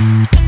Mm-hmm.